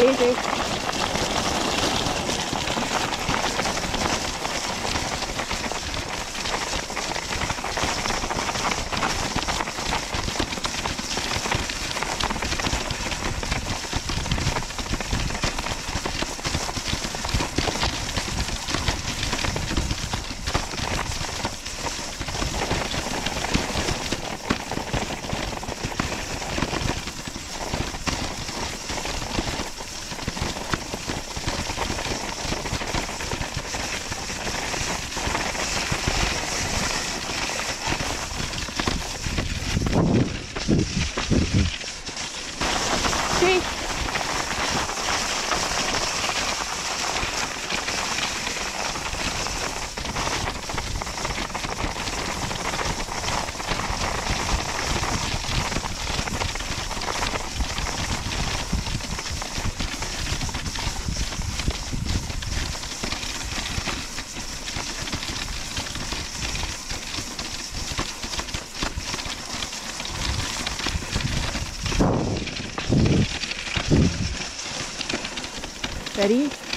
Easy. See? Ready?